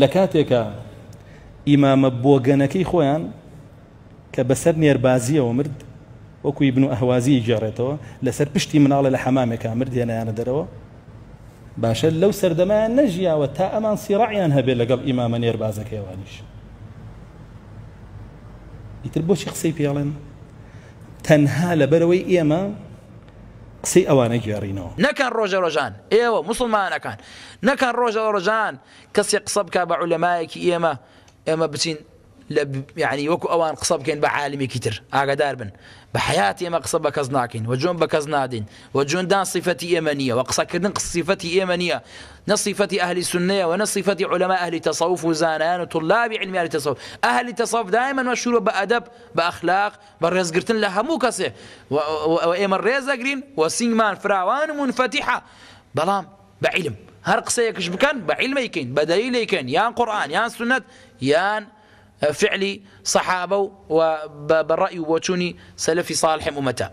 لە کاتێکە ئیمامە بۆگەنەکەی خۆیان کە بەسەر نێربازیەوە مرد وەکوی بن و ئەهوازی جێڕێتەوە لەسەر پشتی مناڵە لە حەمامێکا مرد هێنایانە دەرەوە. باشە لەو سەردەمایان نەژیاوە تا ئەمان سیڕعیان هەبێت لەگەڵ ئیمامە نێربازەکەیوانیش. ئیتر بۆچی قسەی پێڵێن؟ تەنها لەبەرەوەی ئێمە ئەوانە گێڕینەوە نەکەن ڕۆژە ڕۆژان ئێوە مسلمانەکان نەکەن ڕۆژە ڕۆژان کەسی قسە بکە بە عولەمایەکی ئێمە ئێمە بچین یعنی وەکو ئەوان قسە بکەین بە عالمێکی تر ئاگدار بن بە حیات ئێمە قسە بە کەس ناکەین و جۆن بە کەس نادین و جۆندان صفەتی ئێمە نییە و قسەکردن صفەتی ئێمە نییە. نصفة أهل السنة ونصفة علماء أهل التصوف وزانان وطلاب علم أهل التصوف أهل التصوف دائما مشهور بأدب بأخلاق بالرزقرتن لها مو كسي وإيما الرزقرين وسينمان فراوان منفتحة بلام بعلم هر قسەیەکش بکەن بە عیلمەیکەین بە دەلیلەکەن یان قورآن یان سنت یان فعلی صحابە و بەڕەئی وەچوونی سەلفی صالح ومەتە